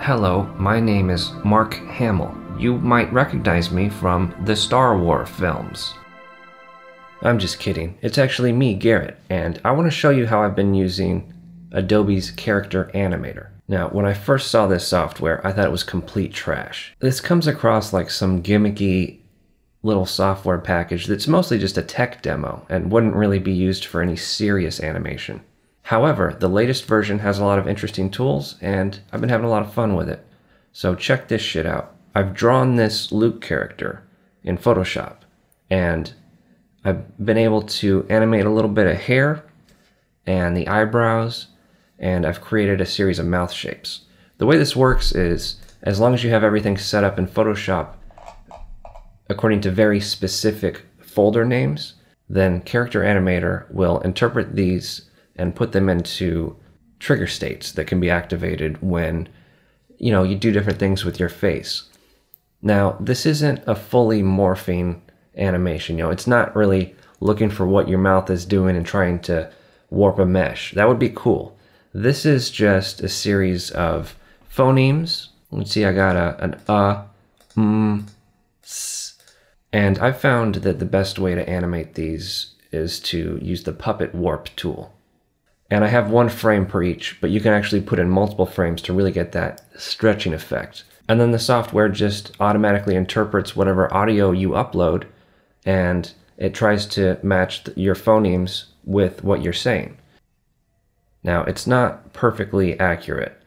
Hello, my name is Mark Hamill. You might recognize me from the Star Wars films. I'm just kidding. It's actually me, Garrett, and I want to show you how I've been using Adobe's Character Animator. Now, when I first saw this software, I thought it was complete trash. This comes across like some gimmicky little software package that's mostly just a tech demo and wouldn't really be used for any serious animation. However, the latest version has a lot of interesting tools, and I've been having a lot of fun with it. So check this shit out. I've drawn this Luke character in Photoshop, and I've been able to animate a little bit of hair and the eyebrows, and I've created a series of mouth shapes. The way this works is, as long as you have everything set up in Photoshop according to very specific folder names, then Character Animator will interpret these and put them into trigger states that can be activated when you know you do different things with your face. Now, this isn't a fully morphing animation, you know, it's not really looking for what your mouth is doing and trying to warp a mesh. That would be cool. This is just a series of phonemes. Let's see, I got a, an uh, mm, s. And I found that the best way to animate these is to use the Puppet Warp tool. And I have one frame per each, but you can actually put in multiple frames to really get that stretching effect. And then the software just automatically interprets whatever audio you upload and it tries to match your phonemes with what you're saying. Now, it's not perfectly accurate,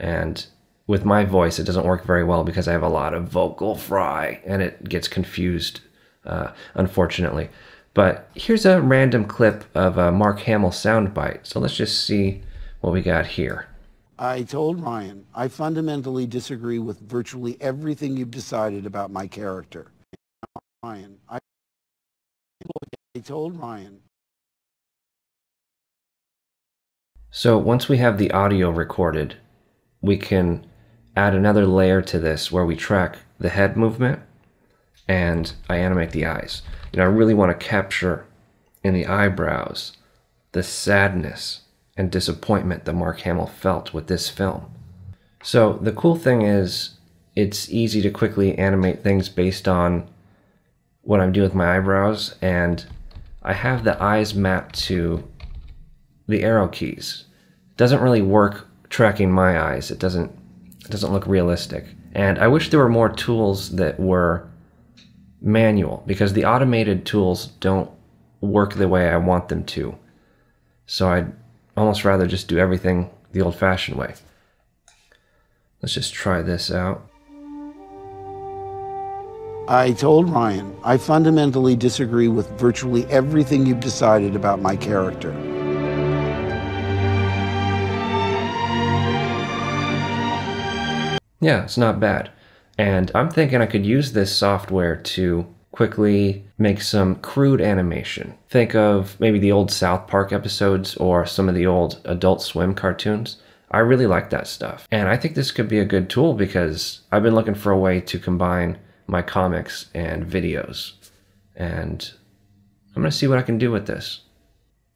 and with my voice, it doesn't work very well because I have a lot of vocal fry and it gets confused, uh, unfortunately. But here's a random clip of a Mark Hamill soundbite. So let's just see what we got here. I told Rian, I fundamentally disagree with virtually everything you've decided about my character. Rian, I, I told Rian. So once we have the audio recorded, we can add another layer to this where we track the head movement and I animate the eyes. You know, I really want to capture in the eyebrows the sadness and disappointment that Mark Hamill felt with this film. So the cool thing is it's easy to quickly animate things based on what I'm doing with my eyebrows and I have the eyes mapped to the arrow keys. It doesn't really work tracking my eyes. It doesn't it doesn't look realistic. And I wish there were more tools that were manual because the automated tools don't work the way I want them to. So I'd almost rather just do everything the old fashioned way. Let's just try this out. I told Rian, I fundamentally disagree with virtually everything you've decided about my character. Yeah, it's not bad. And I'm thinking I could use this software to quickly make some crude animation. Think of maybe the old South Park episodes or some of the old Adult Swim cartoons. I really like that stuff. And I think this could be a good tool because I've been looking for a way to combine my comics and videos. And I'm going to see what I can do with this.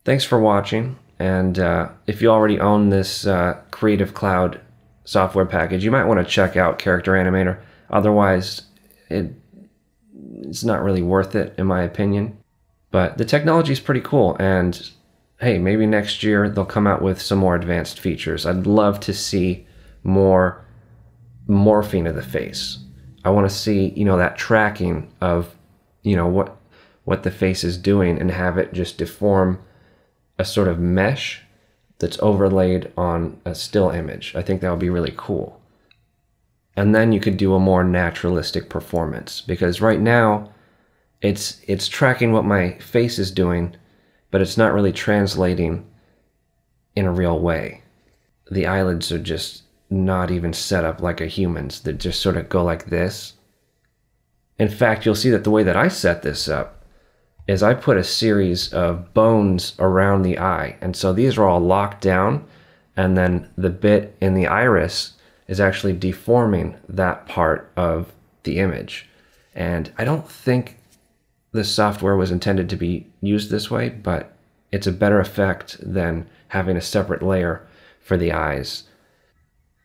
Thanks for watching. And uh, if you already own this uh, Creative Cloud software package, you might want to check out Character Animator. Otherwise, it it's not really worth it in my opinion. But the technology is pretty cool and hey, maybe next year they'll come out with some more advanced features. I'd love to see more morphing of the face. I want to see, you know, that tracking of, you know, what what the face is doing and have it just deform a sort of mesh that's overlaid on a still image. I think that would be really cool. And then you could do a more naturalistic performance because right now it's it's tracking what my face is doing, but it's not really translating in a real way. The eyelids are just not even set up like a human's. They just sort of go like this. In fact, you'll see that the way that I set this up is I put a series of bones around the eye. And so these are all locked down. And then the bit in the iris is actually deforming that part of the image. And I don't think this software was intended to be used this way, but it's a better effect than having a separate layer for the eyes.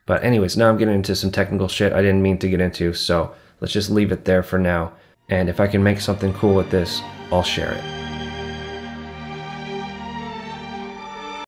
But anyways, now I'm getting into some technical shit I didn't mean to get into, so let's just leave it there for now. And if I can make something cool with this, I'll share it.